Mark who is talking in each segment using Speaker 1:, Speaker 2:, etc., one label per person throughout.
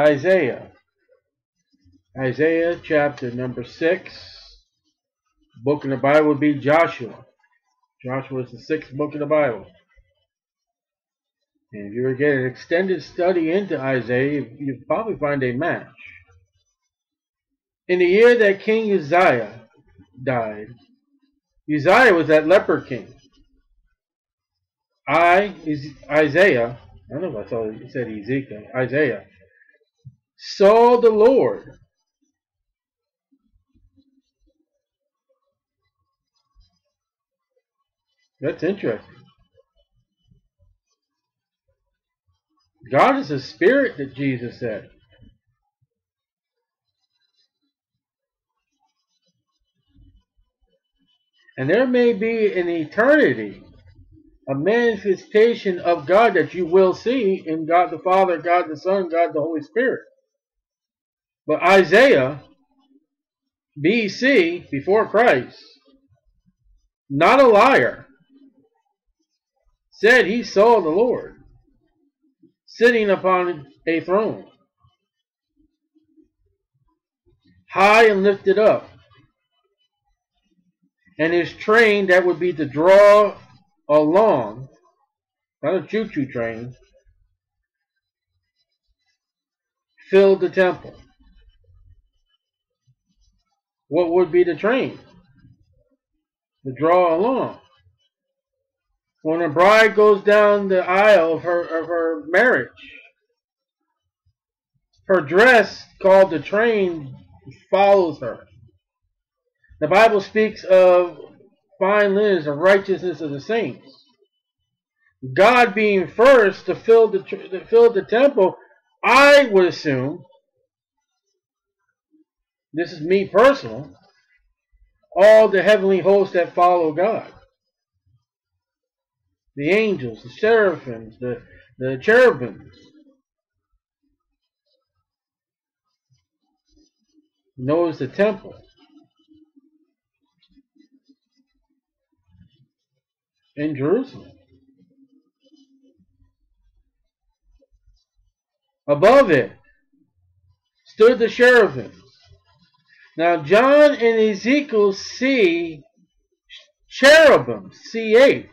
Speaker 1: Isaiah. Isaiah chapter number 6. Book in the Bible would be Joshua. Joshua is the sixth book in the Bible. And if you were to get an extended study into Isaiah, you'd probably find a match. In the year that King Uzziah died, Uzziah was that leper king. I, Isaiah, I don't know if I saw said Ezekiel, Isaiah, saw the Lord. That's interesting. God is a spirit that Jesus said. And there may be an eternity a manifestation of God that you will see in God the Father, God the Son, God the Holy Spirit. But Isaiah, BC, before Christ, not a liar, said he saw the Lord sitting upon a throne, high and lifted up. And his train that would be to draw along, not a choo-choo train, filled the temple. What would be the train? The draw along. When a bride goes down the aisle of her, of her marriage, her dress, called the train, follows her. The Bible speaks of fine linens the righteousness of the saints. God being first to fill the to fill the temple, I would assume. This is me personal. All the heavenly hosts that follow God, the angels, the seraphims, the the cherubims, knows the temple. in Jerusalem. Above it stood the cherubims. Now John and Ezekiel see cherubim, C-H.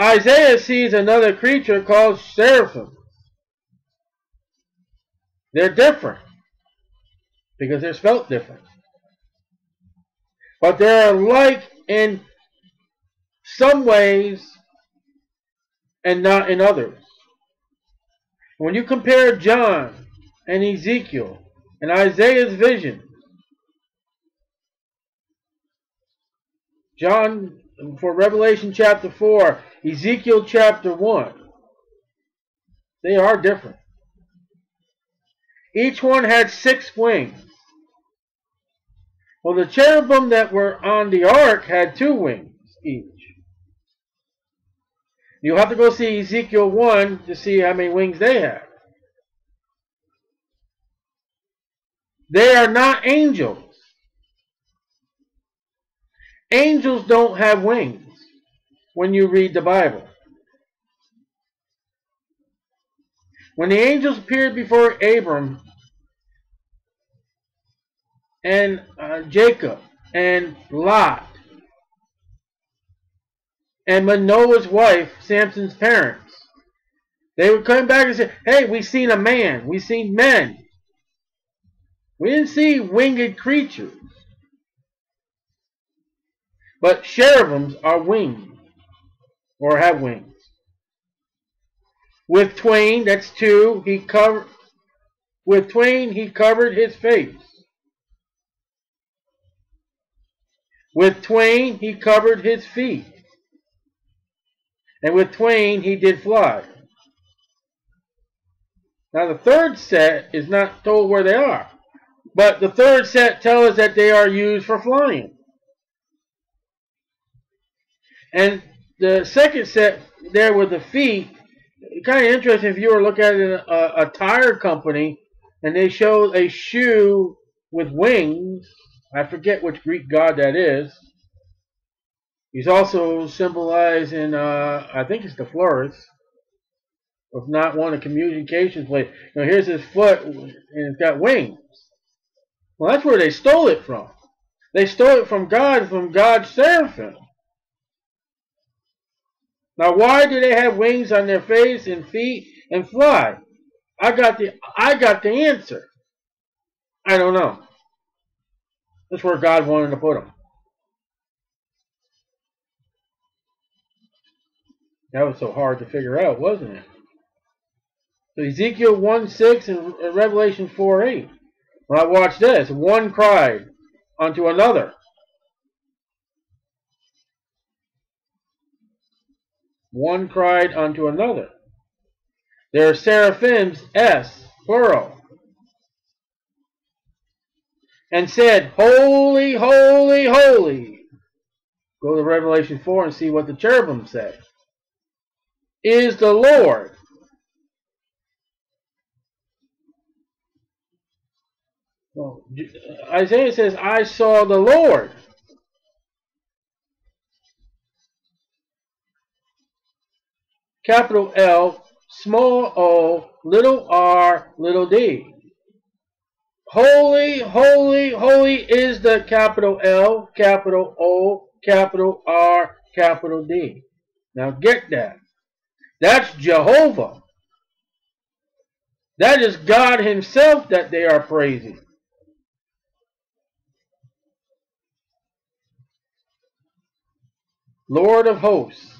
Speaker 1: Isaiah sees another creature called seraphim. They're different because they're spelt different. But they're alike in some ways and not in others. When you compare John and Ezekiel and Isaiah's vision, John for Revelation chapter 4, Ezekiel chapter 1, they are different. Each one had six wings. Well, the cherubim that were on the ark had two wings each. You'll have to go see Ezekiel 1 to see how many wings they have. They are not angels. Angels don't have wings when you read the Bible. When the angels appeared before Abram and uh, Jacob and Lot and Manoah's wife, Samson's parents. They would come back and say, hey, we seen a man. We seen men. We didn't see winged creatures. But cherubims are winged, or have wings. With twain, that's two, he covered, with twain he covered his face. With twain he covered his feet and with twain he did fly. Now the third set is not told where they are, but the third set tells us that they are used for flying. And the second set there with the feet, kind of interesting if you were looking at a, a tire company and they show a shoe with wings. I forget which Greek god that is. He's also symbolized in, uh, I think it's the florist. If not one, a communications plate. You know, here's his foot, and it's got wings. Well, that's where they stole it from. They stole it from God, from God's seraphim. Now, why do they have wings on their face and feet and fly? I got the I got the answer. I don't know. That's where God wanted to put them. That was so hard to figure out, wasn't it? So Ezekiel 1 6 and Revelation 4 8. I watch this, one cried unto another. One cried unto another. There are seraphims, S, plural. And said, Holy, holy, holy. Go to Revelation 4 and see what the cherubim say. Is the Lord. Isaiah says, I saw the Lord. Capital L, small o, little r, little d. Holy, holy, holy is the capital L, capital O, capital R, capital D. Now get that. That's Jehovah. That is God himself that they are praising. Lord of hosts.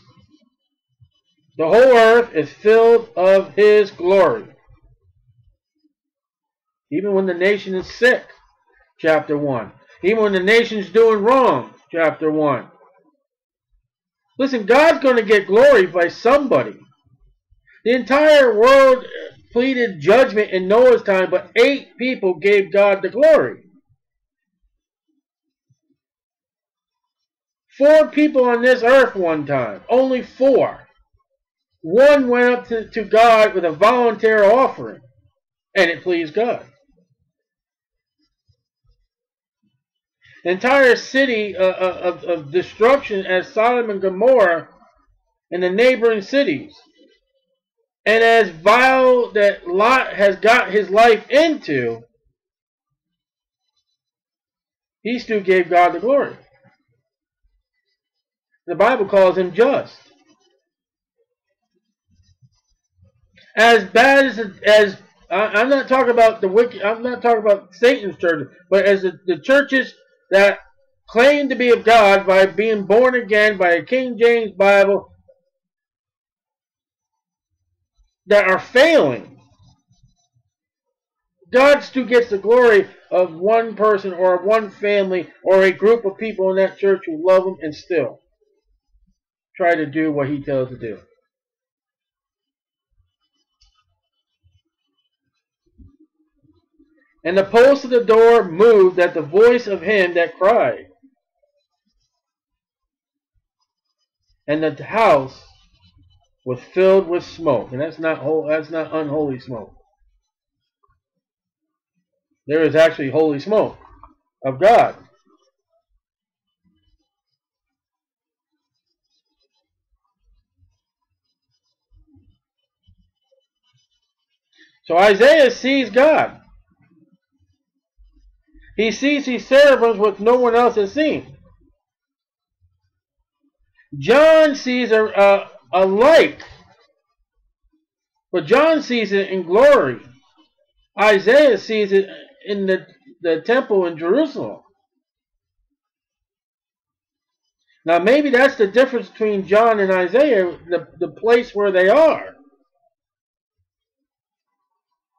Speaker 1: The whole earth is filled of his glory. Even when the nation is sick, chapter 1. Even when the nation's doing wrong, chapter 1. Listen, God's going to get glory by somebody. The entire world pleaded judgment in Noah's time, but eight people gave God the glory. Four people on this earth one time. Only four. One went up to, to God with a voluntary offering, and it pleased God. The entire city uh, uh, of, of destruction as Sodom and Gomorrah and the neighboring cities. And as vile that Lot has got his life into, he still gave God the glory. The Bible calls him just. as bad as as I, am not talking about the wicked. I'm not talking about Satan's church, but as the, the churches that claim to be of God by being born again by a King James Bible that are failing. God still gets the glory of one person or one family or a group of people in that church who love him and still try to do what he tells to do. And the post of the door moved at the voice of him that cried. And the house was filled with smoke. And that's not that's not unholy smoke. There is actually holy smoke of God. So Isaiah sees God. He sees these seraphims which no one else has seen. John sees a, a, a light, but John sees it in glory. Isaiah sees it in the, the temple in Jerusalem. Now maybe that's the difference between John and Isaiah, the, the place where they are.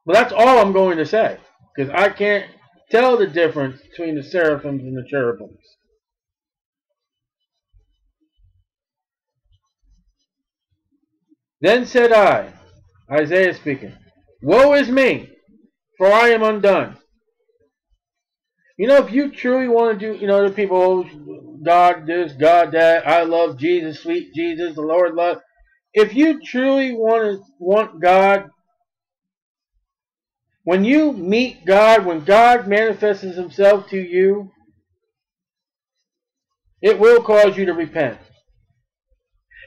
Speaker 1: But that's all I'm going to say. Because I can't tell the difference between the seraphims and the cherubims. Then said I, Isaiah speaking, Woe is me, for I am undone. You know, if you truly want to do, you know, the people, God this, God that, I love Jesus, sweet Jesus, the Lord love. If you truly want to want God when you meet God, when God manifests himself to you, it will cause you to repent.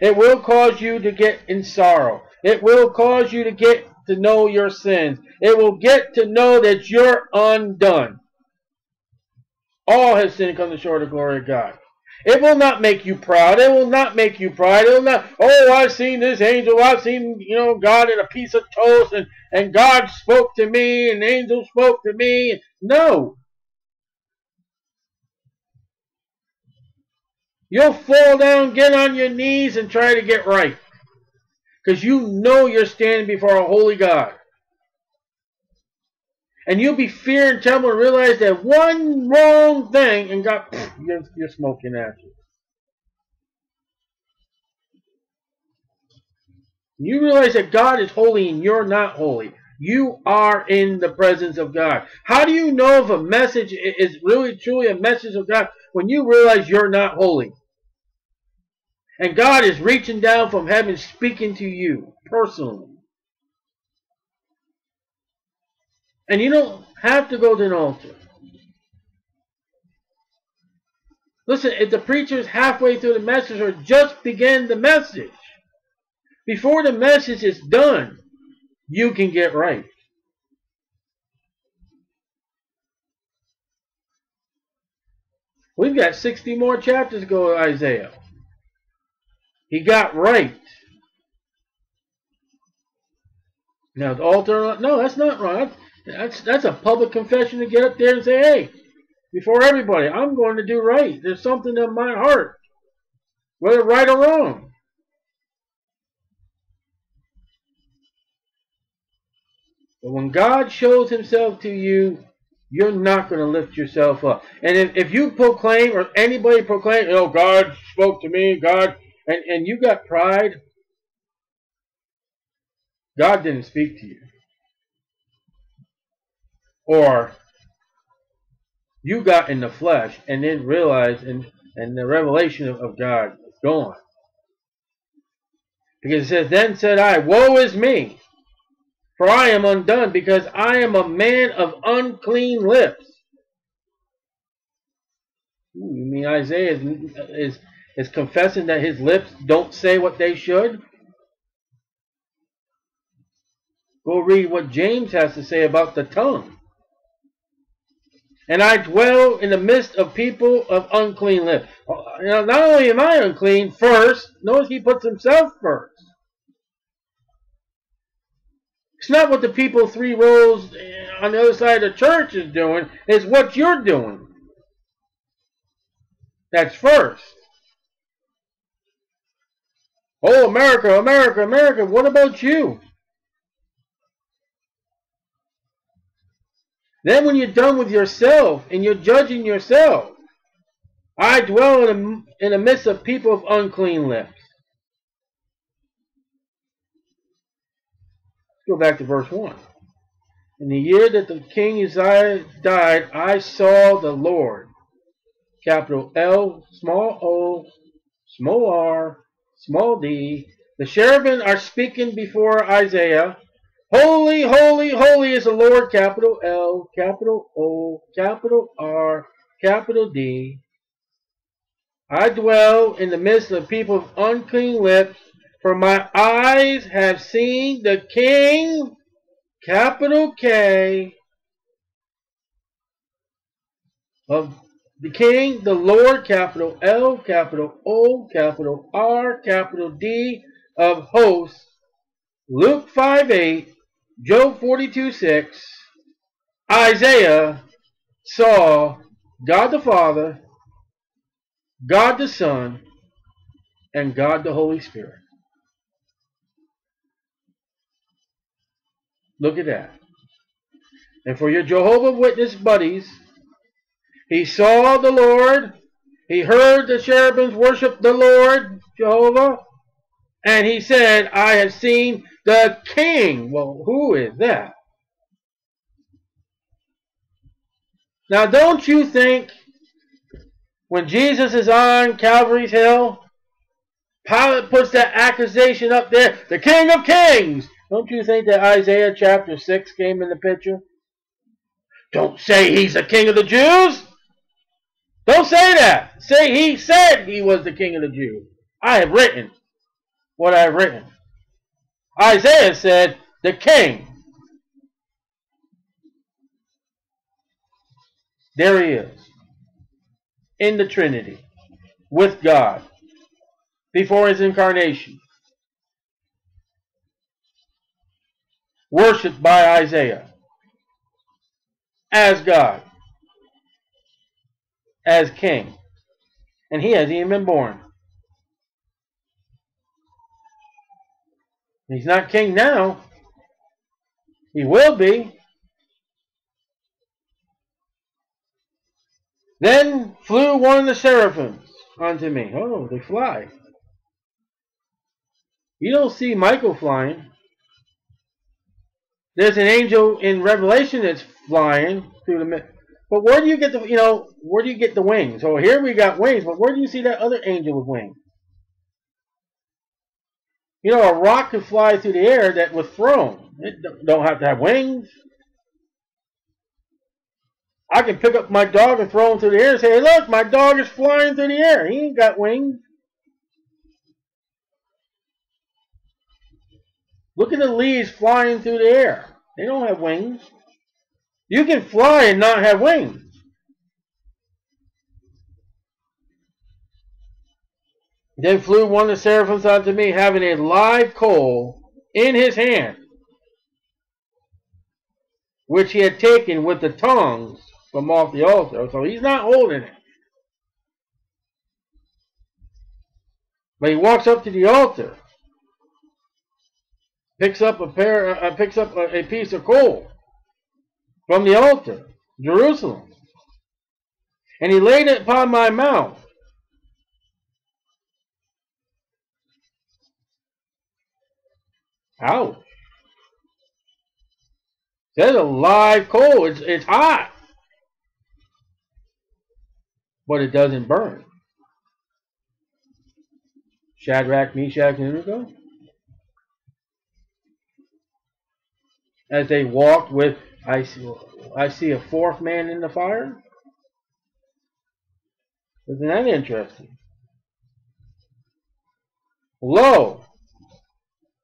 Speaker 1: It will cause you to get in sorrow. It will cause you to get to know your sins. It will get to know that you're undone. All have sinned and come short of glory of God. It will not make you proud. It will not make you proud. It will not, oh, I've seen this angel. I've seen, you know, God in a piece of toast and, and God spoke to me and angel spoke to me. No. You'll fall down, get on your knees, and try to get right. Because you know you're standing before a holy God. And you'll be fear and tremble and realize that one wrong thing and God, you're, you're smoking you. You realize that God is holy and you're not holy. You are in the presence of God. How do you know if a message is really truly a message of God when you realize you're not holy? And God is reaching down from heaven speaking to you personally. And you don't have to go to an altar. Listen, if the preacher is halfway through the message or just began the message, before the message is done, you can get right. We've got 60 more chapters to go Isaiah. He got right. Now, the altar, no, that's not right. That's that's a public confession to get up there and say, hey, before everybody, I'm going to do right. There's something in my heart, whether right or wrong. But when God shows himself to you, you're not going to lift yourself up. And if, if you proclaim, or anybody proclaim, oh, God spoke to me, God, and, and you got pride, God didn't speak to you. Or you got in the flesh and then realized and, and the revelation of, of God is gone. Because it says, Then said I, Woe is me, for I am undone, because I am a man of unclean lips. Ooh, you mean Isaiah is, is, is confessing that his lips don't say what they should? Go read what James has to say about the tongue. And I dwell in the midst of people of unclean lips. Know, not only am I unclean first, notice he puts himself first. It's not what the people three rows on the other side of the church is doing. It's what you're doing. That's first. Oh, America, America, America, what about you? Then when you're done with yourself and you're judging yourself, I dwell in the, in the midst of people of unclean lips. Let's go back to verse 1. In the year that the king Uzziah died, I saw the Lord. Capital L, small o, small r, small d. The cherubim are speaking before Isaiah. Holy, holy, holy is the Lord, capital L, capital O, capital R, capital D. I dwell in the midst of people of unclean lips, for my eyes have seen the King, capital K, of the King, the Lord, capital L, capital O, capital R, capital D, of hosts. Luke 5 8. Job 42 6, Isaiah saw God the Father, God the Son, and God the Holy Spirit. Look at that. And for your Jehovah Witness buddies, he saw the Lord, he heard the cherubims worship the Lord, Jehovah, and he said, I have seen the king. Well, who is that? Now, don't you think when Jesus is on Calvary's Hill, Pilate puts that accusation up there, the King of Kings. Don't you think that Isaiah chapter 6 came in the picture? Don't say he's the King of the Jews. Don't say that. Say he said he was the King of the Jews. I have written what I have written. Isaiah said, the king. There he is. In the Trinity. With God. Before his incarnation. Worshipped by Isaiah. As God. As king. And he hasn't even been born. He's not king now. He will be. Then flew one of the seraphims unto me. Oh, they fly. You don't see Michael flying. There's an angel in Revelation that's flying through the but where do you get the you know where do you get the wings? Oh, here we got wings, but where do you see that other angel with wings? You know, a rock could fly through the air that was thrown. It don't have to have wings. I can pick up my dog and throw him through the air and say, hey, look, my dog is flying through the air. He ain't got wings. Look at the leaves flying through the air. They don't have wings. You can fly and not have wings. Then flew one of the seraphims unto me, having a live coal in his hand, which he had taken with the tongs from off the altar. So he's not holding it. But he walks up to the altar, picks up a pair, uh, picks up a, a piece of coal from the altar, Jerusalem, and he laid it upon my mouth. Ouch. There's a live coal. It's, it's hot. But it doesn't burn. Shadrach, Meshach, and Abednego. As they walked with, I see, I see a fourth man in the fire. Isn't that interesting? Lo,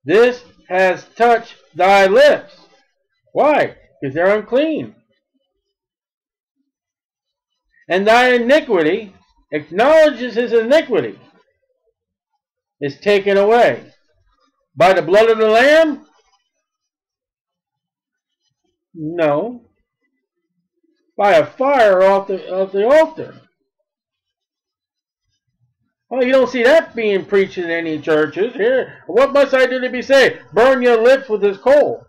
Speaker 1: this has touched thy lips. Why? Because they're unclean. And thy iniquity acknowledges his iniquity is taken away. By the blood of the Lamb? No. By a fire off the, off the altar. Well, you don't see that being preached in any churches. Here, what must I do to be saved? Burn your lips with this coal.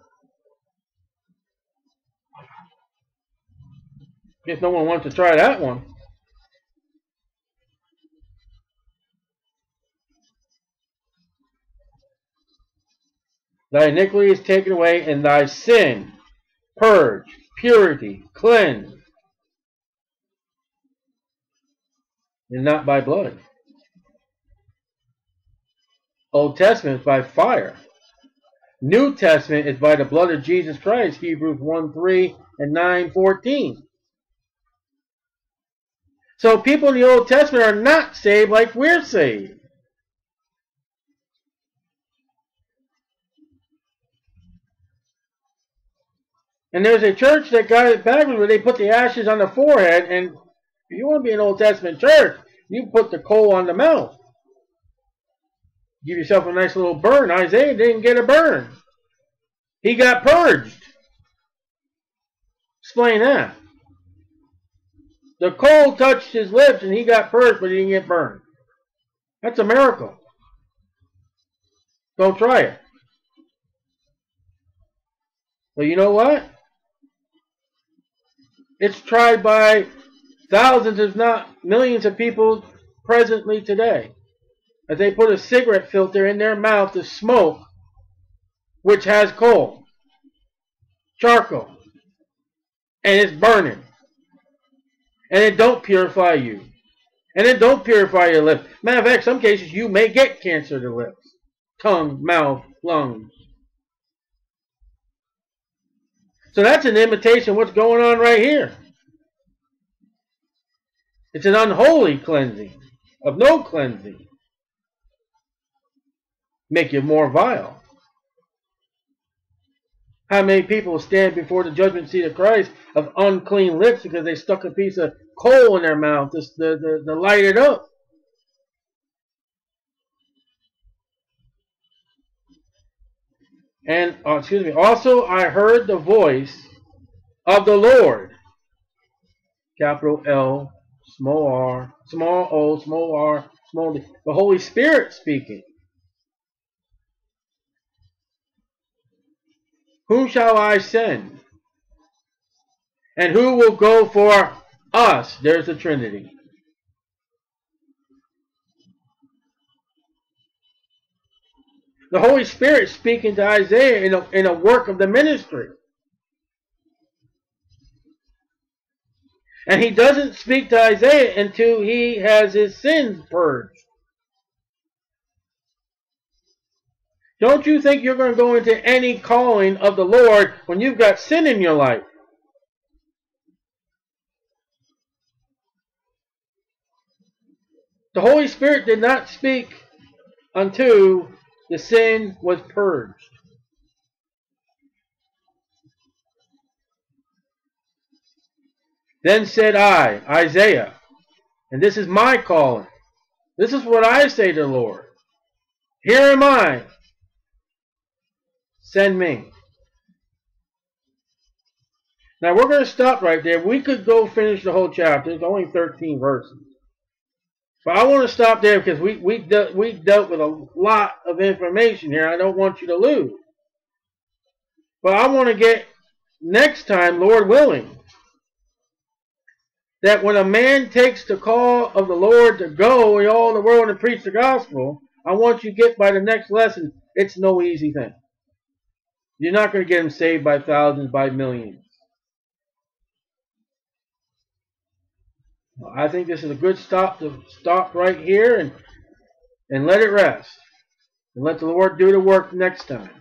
Speaker 1: Guess no one wants to try that one. Thy iniquity is taken away, and thy sin purge, purity, cleanse. And not by blood. Old Testament is by fire. New Testament is by the blood of Jesus Christ, Hebrews 1 3 and 9 14. So people in the Old Testament are not saved like we're saved. And there's a church that got it backwards where they put the ashes on the forehead, and if you want to be an Old Testament church, you put the coal on the mouth. Give yourself a nice little burn. Isaiah didn't get a burn. He got purged. Explain that. The coal touched his lips and he got purged, but he didn't get burned. That's a miracle. Don't try it. But you know what? It's tried by thousands, if not millions of people presently today as they put a cigarette filter in their mouth to smoke, which has coal, charcoal, and it's burning. And it don't purify you. And it don't purify your lips. Matter of fact, some cases you may get cancer the lips, tongue, mouth, lungs. So that's an imitation what's going on right here. It's an unholy cleansing of no cleansing make you more vile. How many people stand before the judgment seat of Christ of unclean lips because they stuck a piece of coal in their mouth to, to, to, light it up? And, uh, excuse me, also I heard the voice of the Lord. Capital L, small r, small o, small r, small d. The Holy Spirit speaking. Whom shall I send? And who will go for us? There's the Trinity. The Holy Spirit speaking to Isaiah in a, in a work of the ministry. And he doesn't speak to Isaiah until he has his sins purged. Don't you think you're going to go into any calling of the Lord when you've got sin in your life? The Holy Spirit did not speak until the sin was purged. Then said I, Isaiah, and this is my calling. This is what I say to the Lord. Here am I, Send me. Now we're going to stop right there. We could go finish the whole chapter. It's only 13 verses. But I want to stop there because we, we, de we dealt with a lot of information here. I don't want you to lose. But I want to get next time, Lord willing, that when a man takes the call of the Lord to go in all the world and preach the gospel, I want you to get by the next lesson, it's no easy thing. You're not going to get them saved by thousands, by millions. I think this is a good stop to stop right here and and let it rest. And let the Lord do the work next time.